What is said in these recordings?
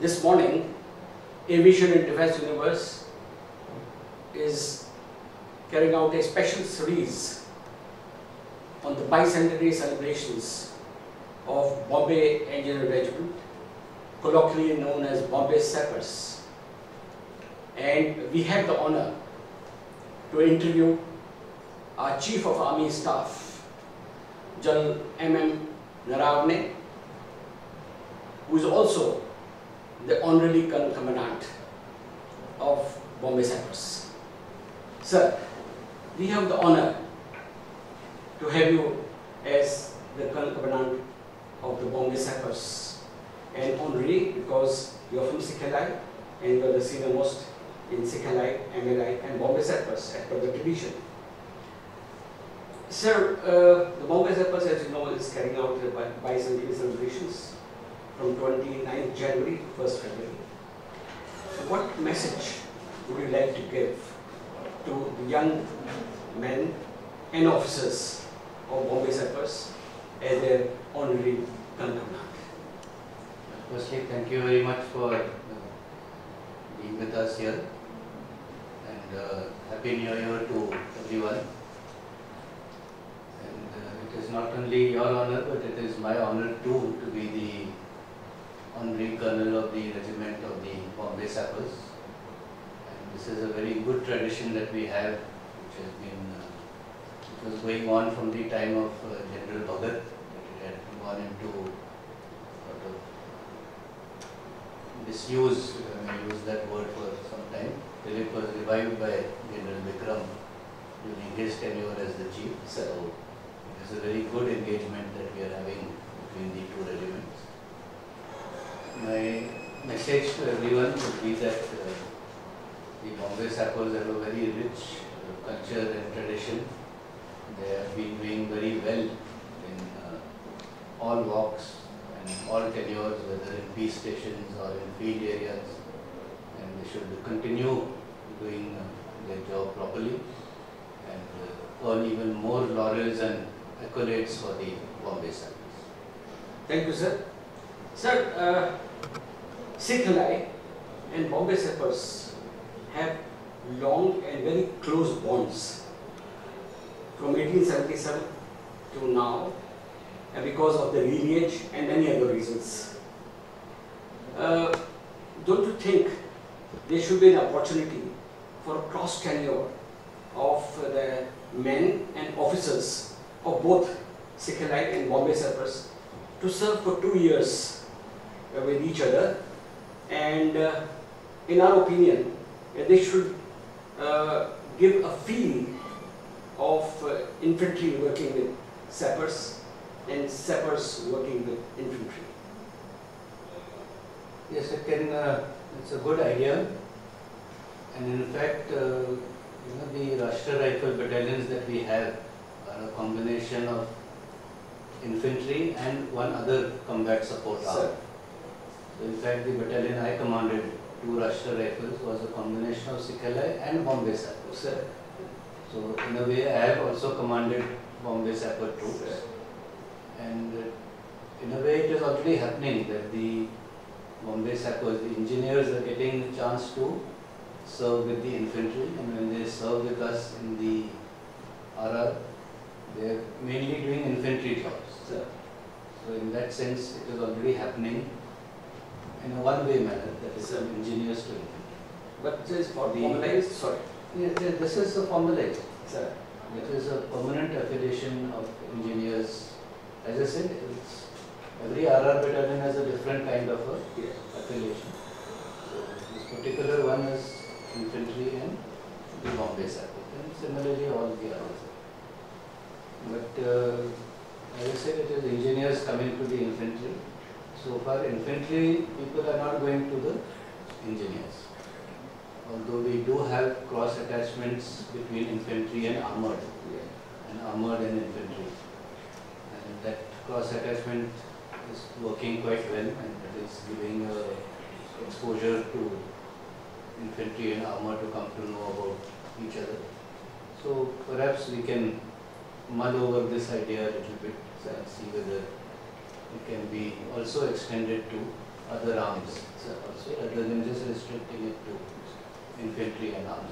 this morning, Aviation and Defense Universe is carrying out a special series on the bicentenary celebrations of Bombay Engineer Regiment, colloquially known as Bombay Sappers. And we have the honor to interview our Chief of Army Staff, General M.M. Naravane, who is also the Honorary Commandant of Bombay Sappers. Sir, we have the honor to have you as the Commandant of the Bombay Sappers and honorary because you are from Sikh LI and you are the senior most in Sikh LI, MLI and Bombay Sappers as per the tradition. Sir, uh, the Bombay Sappers as you know is carrying out the bi- bicentenary celebrations from 29th January to 1st February. What message would you like to give to the young men and officers of Bombay Sappers as their honorary commandant? Firstly, thank you very much for uh, being with us here and uh, Happy New Year to everyone. And uh, it is not only your honor, but it is my honor too to be the honorary colonel of the regiment of the Bombay Sappers. And this is a very good tradition that we have, which has been, uh, it was going on from the time of uh, General Bhagat, it had gone into sort of misuse, I may use that word for some time, till it was revived by General Vikram during his tenure as the chief. So it is a very good engagement that we are having between the two regiments. My message to everyone would be that uh, the Bombay Sappers have a very rich uh, culture and tradition. They have been doing very well in uh, all walks and all tenures, whether in peace stations or in field areas, and they should continue doing uh, their job properly and uh, earn even more laurels and accolades for the Bombay Sappers. Thank you, sir. Sir, Sikh LI and Bombay Sappers have long and very close bonds from 1877 to now and because of the lineage and many other reasons. Uh, don't you think there should be an opportunity for cross tenure of the men and officers of both Sikh LI and Bombay Sappers to serve for two years with each other and uh, in our opinion uh, they should uh, give a feel of uh, infantry working with sappers and sappers working with infantry. Yes, it can, uh, it's a good idea. And in fact, uh, you know, the Rashtriya Rifle battalions that we have are a combination of infantry and one other combat support arm. In fact, the battalion I commanded, two Rashtriya Rifles, was a combination of Sikh LI and Bombay Sapper. Sir, So in a way, I have also commanded Bombay Sapper troops. Sir. And uh, in a way, it is already happening that the Bombay Sappers, the engineers are getting the chance to serve with the infantry and when they serve with us in the RR, they are mainly doing infantry jobs. sir. So in that sense, it is already happening in a one-way manner, that is from engineers to infantry. But this is for The- formalized, sorry, yes, this is a formalized, sir. it is a permanent affiliation of engineers. As I said, it's, every RR battalion has a different kind of a Yeah. affiliation. So this particular one is infantry and the Bombay Sapper, and similarly all the others. But uh, as I said, it is engineers coming to the infantry. So far, infantry people are not going to the engineers. Although we do have cross attachments between infantry and armored, and armored and infantry. And that cross attachment is working quite well and it is giving uh, exposure to infantry and armor to come to know about each other. So perhaps we can mull over this idea a little bit and see whether it can be also extended to other arms also, rather than just restricting it to infantry and arms.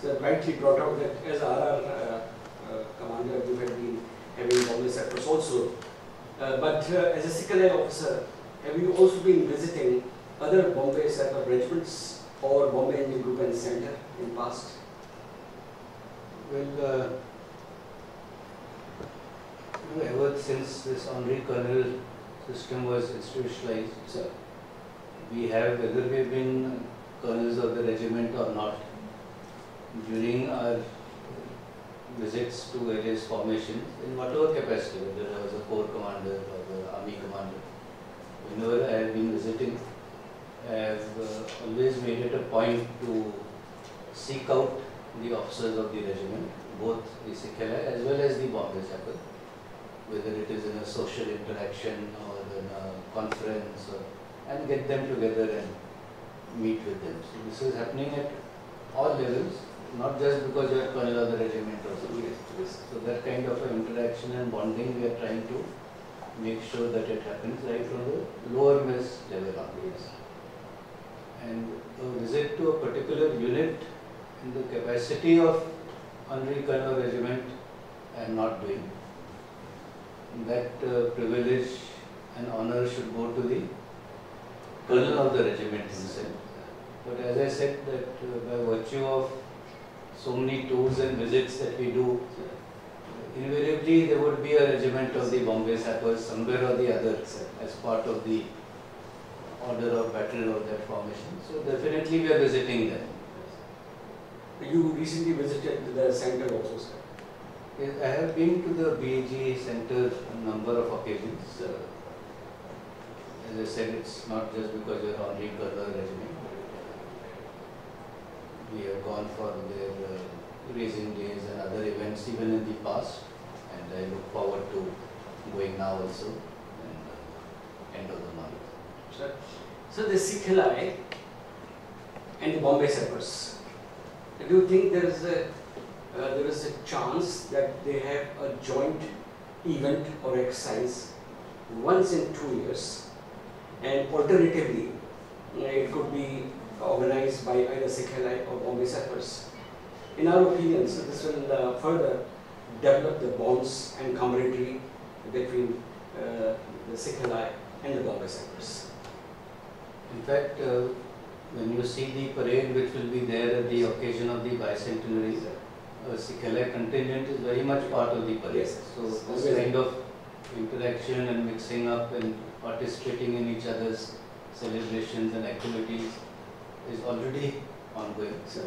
So rightly brought out that as RR uh, uh, commander, you had been having Bombay Sappers also. Uh, but uh, as a Sikh officer, have you also been visiting other Bombay Sapper regiments or Bombay Engineer Group and Center in past? Well, uh, you know, ever since this honorary colonel system was institutionalized, Sir, we have, whether we've been colonels of the regiment or not, during our visits to various formations, in whatever capacity, whether I was a corps commander or the army commander, whenever I have been visiting, I have uh, always made it a point to seek out the officers of the regiment, both the Sikh as well as the Bombay Sapper, whether it is in a social interaction or in a conference, or, and get them together and meet with them. So this is happening at all levels, not just because you are colonel of the regiment or something. So that kind of interaction and bonding we are trying to make sure that it happens right from the lower mess level onwards. And a visit to a particular unit in the capacity of honorary colonel regiment I am not doing. That uh, privilege and honor should go to the colonel of the regiment himself. But as I said that uh, by virtue of so many tours and visits that we do, invariably there would be a regiment of the Bombay Sappers somewhere or the other as part of the order of battle of that formation. So definitely we are visiting them. you recently visited the center also, sir. I have been to the BEG center a number of occasions. Uh, as I said, it's not just because you're on the color regiment. We have gone for their uh, raising days and other events even in the past, and I look forward to going now also, and uh, end of the month. Sir, so the Sikh LI and the Bombay Sappers, do you think there is a uh, there is a chance that they have a joint event or exercise once in two years, and alternatively, uh, it could be organized by either Sikh LI or Bombay Sappers. In our opinion, so this will uh, further develop the bonds and camaraderie between uh, the Sikh LI and the Bombay Sappers. In fact, uh, when you see the parade which will be there at the occasion of the bicentenary, Sikh contingent is very much part of the parade. Yes, So this kind of interaction and mixing up and participating in each other's celebrations and activities is already ongoing. So,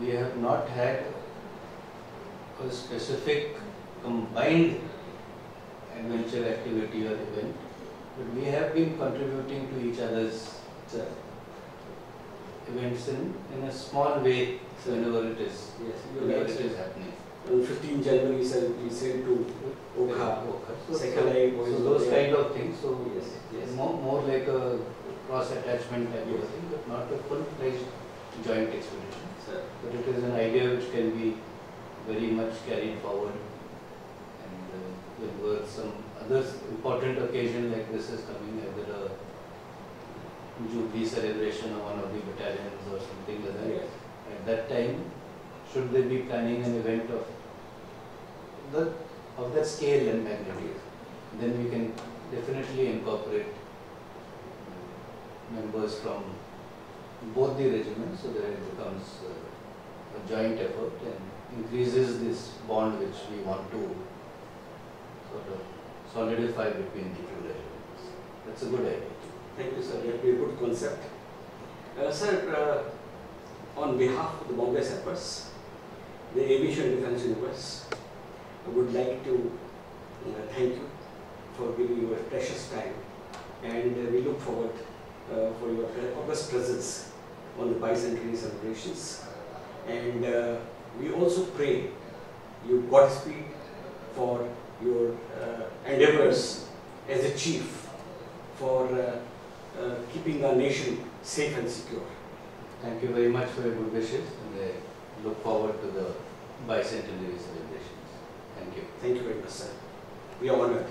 We have not had a specific combined adventure activity or event, but we have been contributing to each other's so, events in, in a small way whenever it is, yes, whenever it happening. On 15 January, sir, we said to Okha, So, Sikh so, so those kind of things, so Yes, yes. more, more like a cross attachment type of thing, but not a full-fledged joint expedition. Sir, But it is an idea which can be very much carried forward. And uh, whenever some other important occasion like this is coming, jubilee celebration of one of the battalions or something like that, yes. at that time, should they be planning an event of the, of that scale and magnitude, then we can definitely incorporate members from both the regiments so that it becomes uh, a joint effort and increases this bond which we want to sort of solidify between the two regiments. That's a good idea. Thank you, sir. That will be a good concept. Uh, sir, uh, on behalf of the Bombay Sappers, the Aviation Defense Universe, I would like to uh, thank you for giving your precious time and uh, we look forward uh, for your august presence on the bicentenary celebrations. And uh, we also pray you Godspeed for your endeavors as a chief for uh, keeping our nation safe and secure. Thank you very much for your good wishes and I look forward to the bicentenary celebrations. Thank you. Thank you very much, sir. We are honored.